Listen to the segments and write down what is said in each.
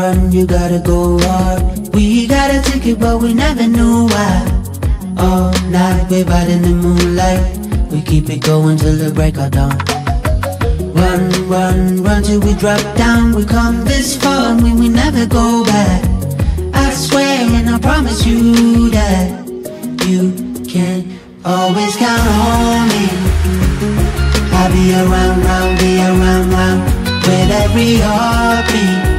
run, you gotta go hard. We got a ticket, but we never knew why. All night, we're riding the moonlight. We keep it going till the break of dawn. Run, run, run till we drop down. We come this far and we, we never go back. I swear and I promise you that you can always count on me. I'll be around, round, be around, round with every heartbeat.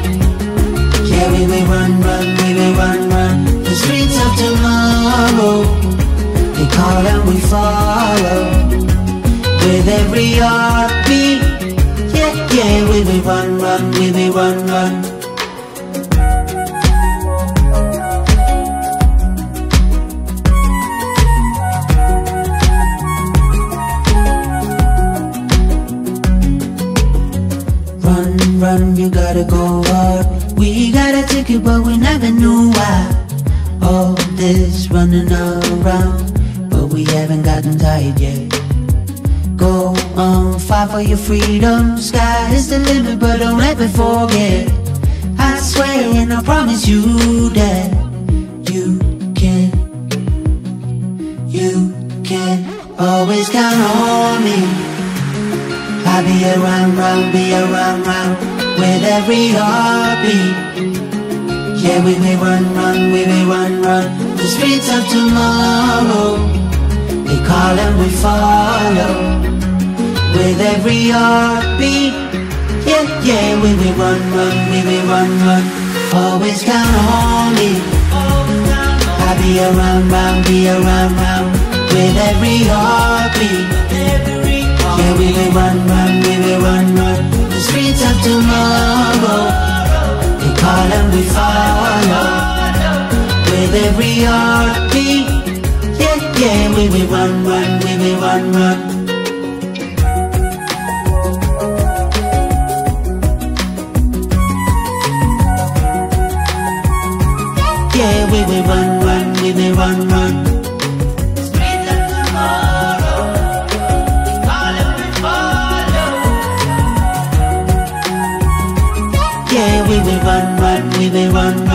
Call and we follow with every heartbeat. Yeah, yeah, we will run, run, we will run, run. Run, run, you gotta go hard. We got a ticket, but we never knew why. All this running around, we haven't gotten tired yet. Go on, fight for your freedom. Sky is the limit, but don't ever forget. I swear and I promise you that you can, you can always count on me. I'll be around, round, be around, round with every heartbeat. Yeah, we may run, run, we may run, run the streets of tomorrow. They call and we follow with every heartbeat. Yeah, yeah, we may run, run, we may run, run. Always count on me. I'll be around, round, be around, round with every heartbeat. Yeah, we will run, run, we will run, run The streets of tomorrow They call and we follow With every heartbeat Yeah, we will run, run, we will run, run. Yeah, we will run, run, we will run, run. Yeah, we will run, run, we will run, run